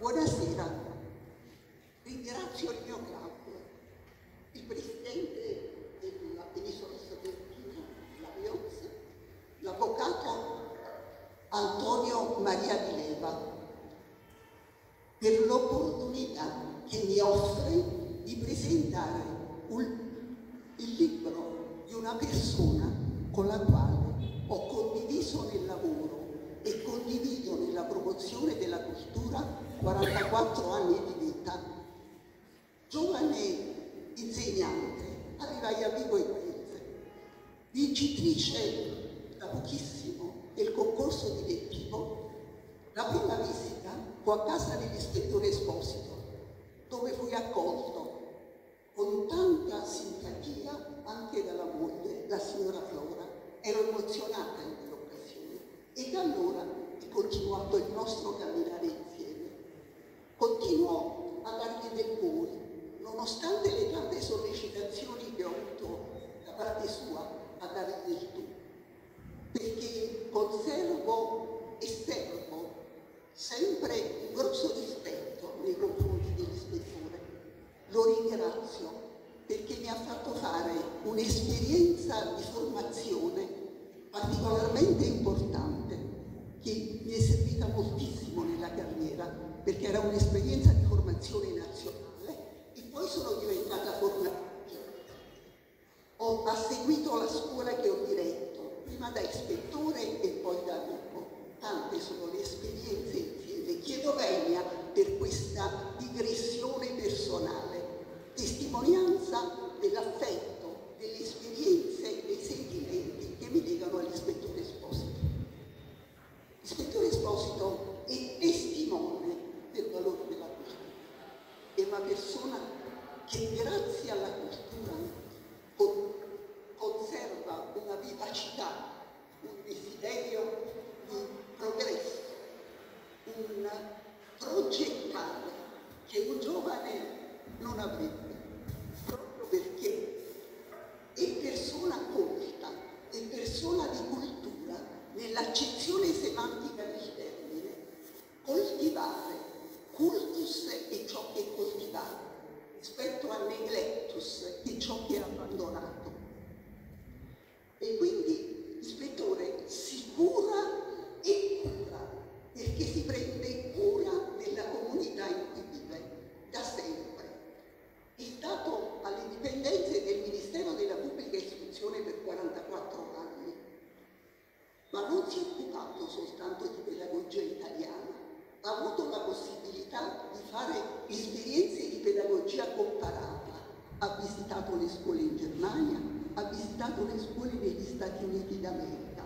Buonasera, ringrazio il mio capo, il presidente della penisola salentina, Lavios, l'avvocato Antonio Maria Di Leva, per l'opportunità che mi offre di presentare un, il libro di una persona con la quale ho condiviso nel lavoro e condivido nella promozione della cultura 44 anni di vita. Giovane insegnante, arrivai a Vigo e Paese, vincitrice da pochissimo del concorso direttivo, la prima visita fu a casa dell'ispettore Esposito, dove fui accolto con tanta simpatia anche dalla moglie, la signora Flora. Ero emozionata in e da allora è continuato il nostro camminare. Continuo a dargli del cuore, nonostante le tante sollecitazioni che ho avuto da parte sua a dare del tu, perché conservo e servo sempre un grosso rispetto nei confronti dell'ispettore. Lo ringrazio perché mi ha fatto fare un'esperienza di formazione particolarmente importante che mi è servita moltissimo nella carriera perché era un'esperienza di formazione nazionale e poi sono diventata formatrice. Ho seguito la scuola che ho diretto, prima da ispettore e poi da amico. Tante sono le esperienze insieme. Chiedo venia per questa digressione personale, testimonianza dell'affetto, delle esperienze, dei sentimenti che mi legano all'ispettore Esposito. L'ispettore Esposito è testimone del valore della cultura, è una persona che grazie alla cultura conserva una vivacità, un desiderio di progresso, un progettare che un giovane non avrebbe perché è persona colta, è persona di cultura, nell'accezione semantica del termine. Coltivare, cultus è ciò che è coltivato, rispetto a neglectus, che è ciò che è abbandonato. E quindi l'ispettore si cura e cura, perché si prende cura della comunità in cui vive, da sempre è stato alle dipendenze del Ministero della Pubblica Istruzione per 44 anni, ma non si è occupato soltanto di pedagogia italiana, ha avuto la possibilità di fare esperienze di pedagogia comparata, ha visitato le scuole in Germania, ha visitato le scuole negli Stati Uniti d'America,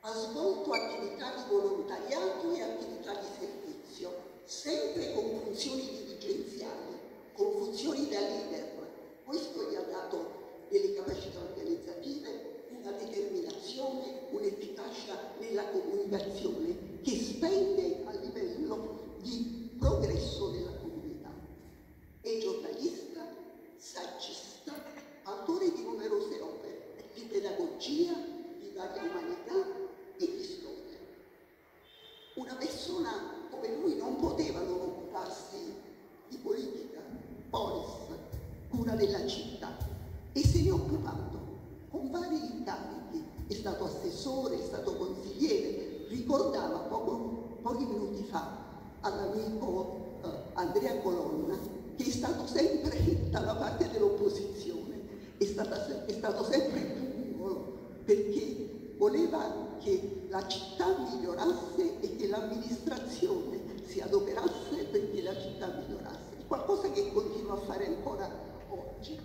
ha svolto attività di volontariato e attività di servizio, sempre con funzioni dirigenziali con funzioni da leader. Questo gli ha dato delle capacità organizzative, una determinazione, un'efficacia nella comunicazione che spende a livello di progresso della comunità. È giornalista, saggista, autore di numerose opere di pedagogia, di varia umanità e di storia. Una persona come lui non poteva non occuparsi di politica, polis, cura della città, e se ne è occupato con vari incarichi. È stato assessore, è stato consigliere, ricordava poco, pochi minuti fa all'amico eh, Andrea Colonna che è stato sempre dalla parte dell'opposizione, è, è stato sempre pungolo perché voleva che la città migliorasse e che l'amministrazione si adoperasse perché la città migliorasse qualcosa che continuo a fare ancora oggi.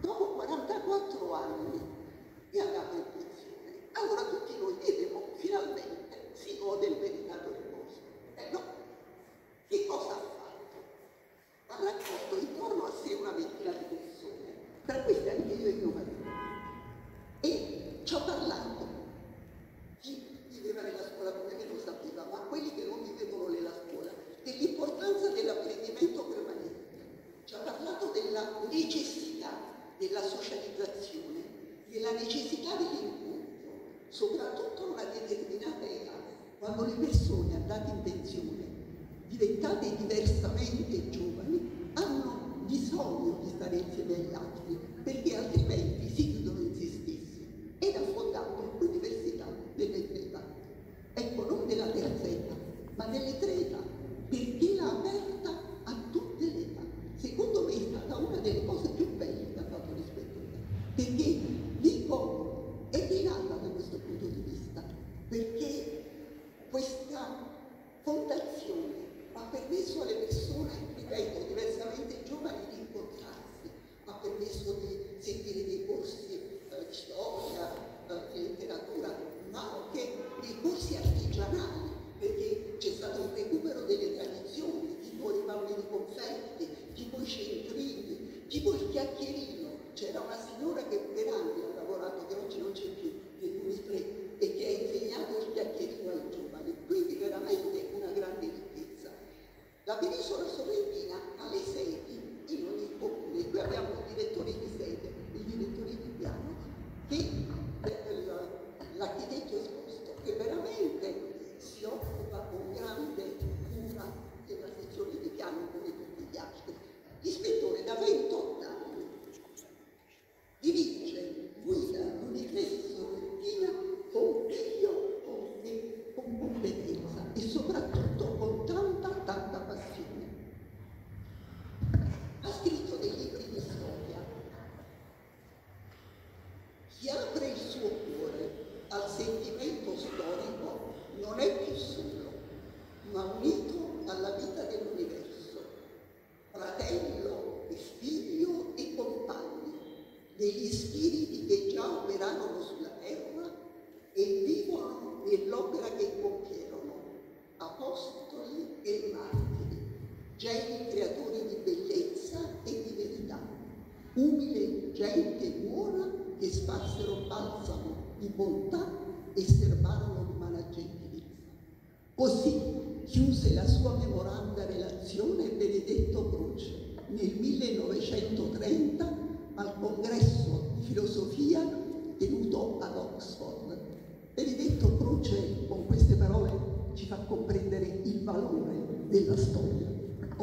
Dopo 44 anni mi ha dato in pensione. Allora tutti noi diremo, finalmente si gode il meritato riposo. Eh no, che cosa ha fatto? Ha raccolto intorno a sé una ventina di persone, tra queste anche io e mio marito. E ci ha parlato.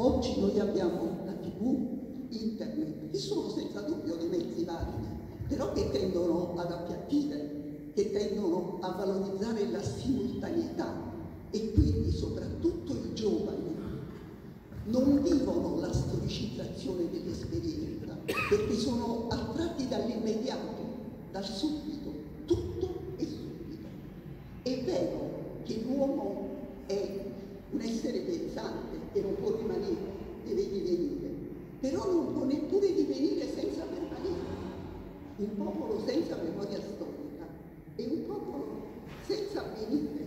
Oggi noi abbiamo la tv, internet, che sono senza dubbio dei mezzi validi, però che tendono ad appiattire, che tendono a valorizzare la simultaneità. E quindi soprattutto i giovani non vivono la storicizzazione dell'esperienza perché sono attratti dall'immediato, dal subito, tutto è subito. È vero che l'uomo è un essere pensante che non può rimanere, deve divenire, però non può neppure divenire senza permanere. Un popolo senza memoria storica è un popolo senza avvenire.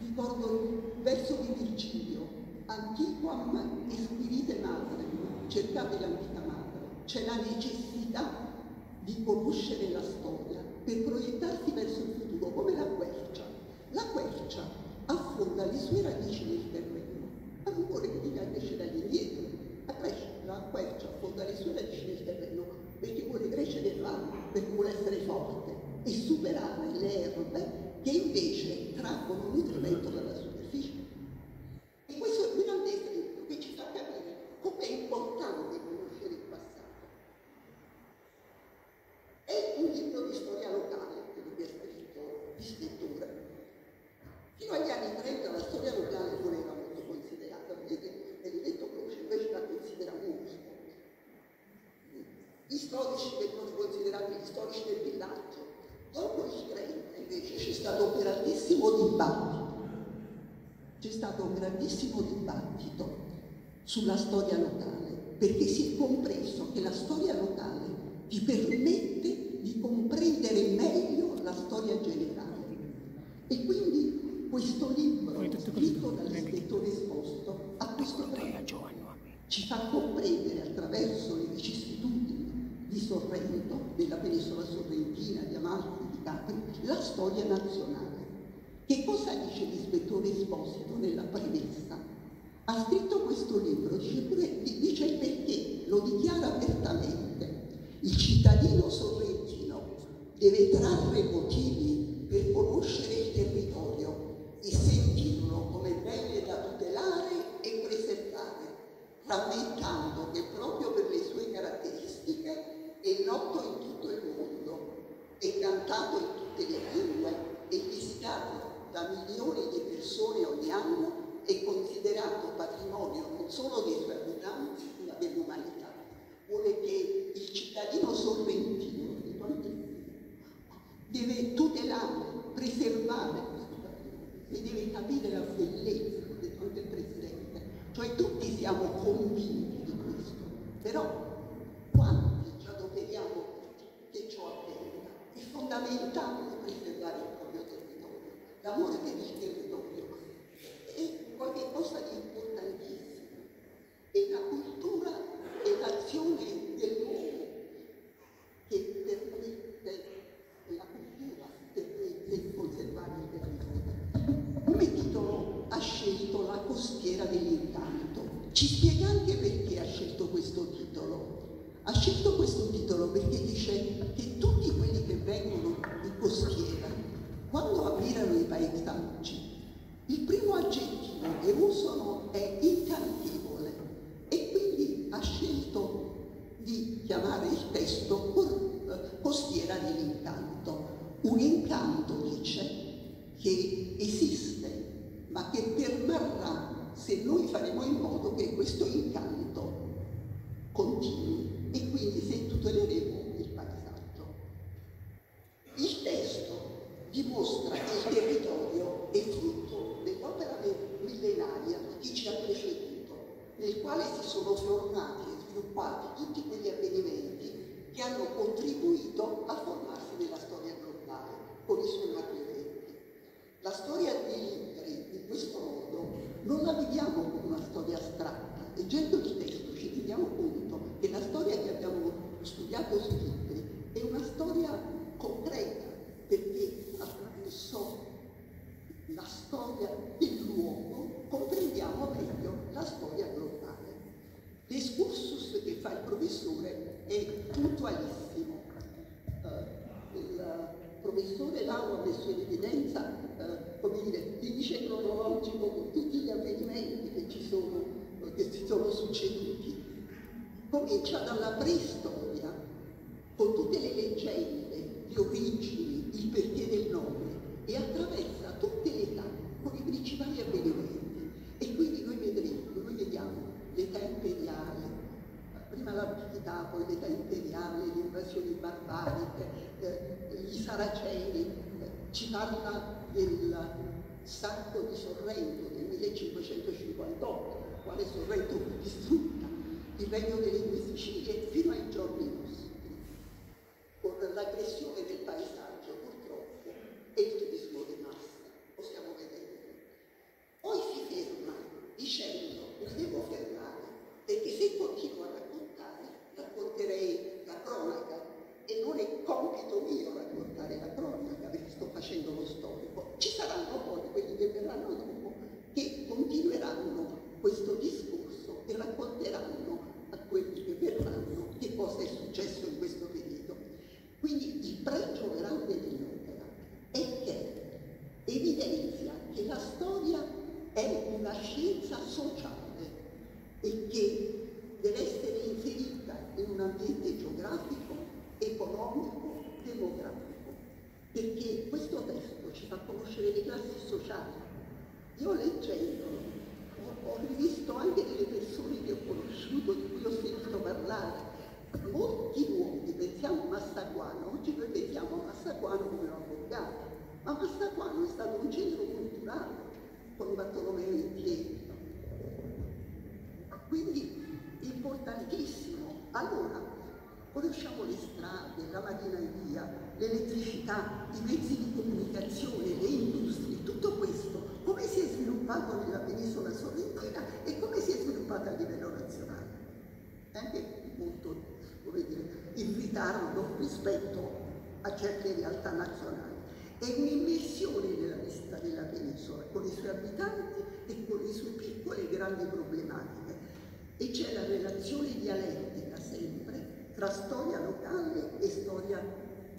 Ricordo il verso di Virgilio, antiquam e spirite madre, cercate l'antica madre, c'è la necessità di conoscere la storia per proiettarsi verso il futuro, come la quercia. La quercia affonda le sue radici nel terreno, ma non vuole che dica cresce dall'indietro. La, la quercia affonda le radici nel terreno perché vuole crescere là, perché vuole essere forte e superare le erbe che invece traggono nutrimento dalla superficie. E questo è un esempio che ci fa capire com'è importante conoscere il passato. È un libro di storia locale di scrittura. Fino agli anni 30 la storia locale non era molto considerata, vedete, Benedetto Croce invece la considera molto. Gli storici vengono considerati gli storici del villaggio. Dopo il 30 invece c'è stato un grandissimo dibattito c'è stato un grandissimo dibattito sulla storia locale, perché si è compreso che la storia locale ti permette di comprendere meglio la storia generale. E quindi questo libro, scritto dall'ispettore esposto, a questo punto ci fa comprendere attraverso le vicissitudini di Sorrento, della penisola sorrentina, di Amalfi, di Capri, la storia nazionale. Che cosa dice l'ispettore Esposito nella premessa? ha scritto questo libro, dice, pure, dice perché, lo dichiara apertamente. Il cittadino sorrentino deve trarre motivi per conoscere il territorio e sentirlo come bene da tutelare e preservare, rammentando che proprio per le sue caratteristiche è noto in tutto il mondo, è cantato in tutte le lingue, è visitato da milioni di persone ogni anno è considerato patrimonio non solo della Roma, ma dell'umanità. Vuole che il cittadino sorrentino deve tutelare, preservare questo patrimonio e deve capire la bellezza, ha detto il Presidente. Cioè tutti siamo convinti di questo, però quanti ci adoperiamo che ciò avvenga? È fondamentale preservare il proprio territorio, l'amore per il territorio qualcosa di importantissimo, è la cultura e l'azione dell'uomo che permette la cultura permette conservare il territorio. Come titolo ha scelto La costiera dell'incanto. Ci spiega anche perché ha scelto questo titolo. Ha scelto questo titolo perché dice che tutti quelli che vengono di costiera, quando ammirano i paesaggi, il che usano è incantevole e quindi ha scelto di chiamare il testo costiera dell'incanto. Un incanto, dice, che esiste, ma che permarrà se noi faremo in modo che questo incanto continui e quindi se tuteleremo il paesaggio. Il testo dimostra che il territorio è frutto dell'opera millenaria di chi ci ha preceduto, nel quale si sono formati sviluppati tutti quegli avvenimenti che hanno contribuito a formarsi nella storia globale con i suoi nati eventi. La storia di in questo modo, non la viviamo come una storia astratta. Leggendo il testo ci rendiamo conto che la storia che abbiamo studiato sui libri è una storia concreta, perché attraverso la storia dell'uomo comprendiamo meglio la storia globale. L'escursus che fa il professore è puntualissimo. Uh, il professore Lauro ha messo in evidenza, uh, come dire, l'indice cronologico con tutti gli avvenimenti che ci sono, che succeduti. Comincia dalla preistoria, con tutte le leggende, le origini, il perché del nome, e attraversa tutte le età con i principali avvenimenti. E quindi noi vedremo, noi vediamo l'età imperiale, prima l'antichità, poi l'età imperiale, le invasioni barbariche, eh, i saraceni, ci parla del sacco di Sorrento del 1558, quale Sorrento fu distrutta, il regno delle Sicilie fino ai giorni nostri, con l'aggressione del paesaggio purtroppo e il turismo di massa, possiamo vedere. Poi si ferma dicendo mi devo fermare, perché se continuo a raccontare, racconterei la cronaca e non è compito mio raccontare la cronaca, perché sto facendo lo storico. Ci saranno poi quelli che verranno dopo che continueranno questo discorso e racconteranno a quelli che verranno che cosa è successo in questo periodo. Quindi il pregio grande dell'opera è che evidenzia che la storia è una scienza sociale e che deve essere inserita in un ambiente geografico, economico, demografico, perché questo testo ci fa conoscere le classi sociali. Io leggendolo ho, ho rivisto anche delle persone che ho conosciuto, di cui ho sentito parlare, molti uomini, pensiamo a Massaguano, oggi noi vediamo Massaguano come un avvocato, ma Massaguano è stato un centro culturale con Bartolomeo in piedi, quindi importantissimo. Allora, conosciamo le strade, la macchinarigia, l'elettricità, i mezzi di comunicazione, le industrie, tutto questo, come si è sviluppato nella penisola sorrentina e come si è sviluppato a livello nazionale. È anche molto, come dire, in ritardo rispetto a certe realtà nazionali. È un'immersione nella vista della penisola, con i suoi abitanti e con le sue piccole e grandi problematiche e c'è la relazione dialettica sempre tra storia locale e storia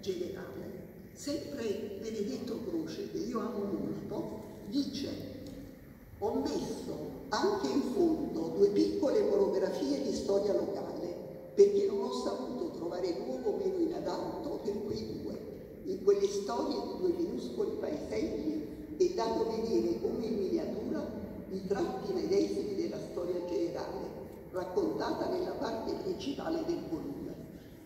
generale. Sempre Benedetto Croce, che io amo molto, dice ho messo anche in fondo due piccole monografie di storia locale perché non ho saputo trovare luogo meno inadatto per quei due. In quelle storie di due minuscoli paeselli è dato vedere come in miniatura i tratti medesimi della storia generale raccontata nella parte principale del volume.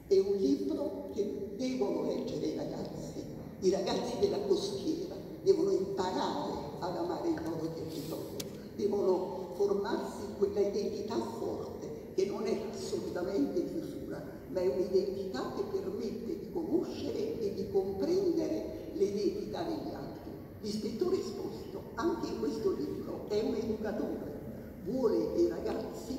È un libro che devono leggere i ragazzi, i ragazzi della costiera, devono imparare ad amare il loro territorio, devono formarsi quella identità forte che non è assolutamente chiusura, ma è un'identità che permette conoscere e di comprendere le identità degli altri. L'ispettore esposto, anche in questo libro, è un educatore, vuole che i ragazzi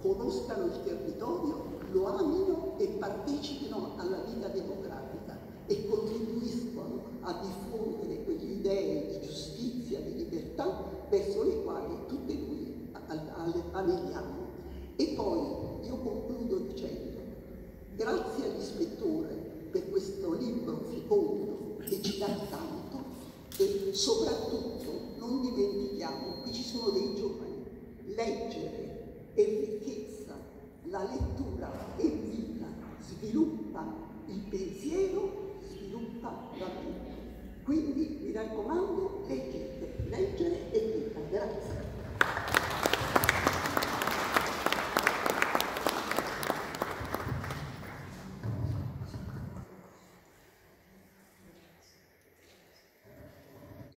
conoscano il territorio, lo amino e partecipino alla vita democratica e contribuiscono a diffondere quelle idee di giustizia, di libertà verso le quali tutti noi aneliamo. E poi io concludo dicendo, grazie all'ispettore per questo libro fecondo che ci dà tanto e soprattutto non dimentichiamo che ci sono dei giovani, leggere è ricchezza, la lettura è vita, sviluppa il pensiero, sviluppa la vita. Quindi mi raccomando, leggete, leggere è vita. Grazie.